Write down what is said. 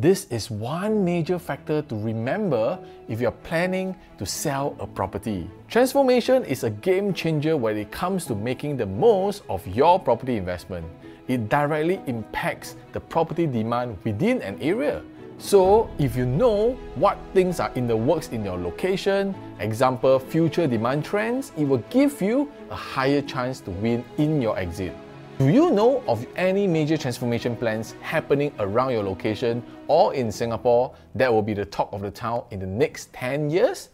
This is one major factor to remember if you're planning to sell a property. Transformation is a game changer when it comes to making the most of your property investment. It directly impacts the property demand within an area. So, if you know what things are in the works in your location, example future demand trends, it will give you a higher chance to win in your exit. Do you know of any major transformation plans happening around your location or in Singapore that will be the talk of the town in the next 10 years?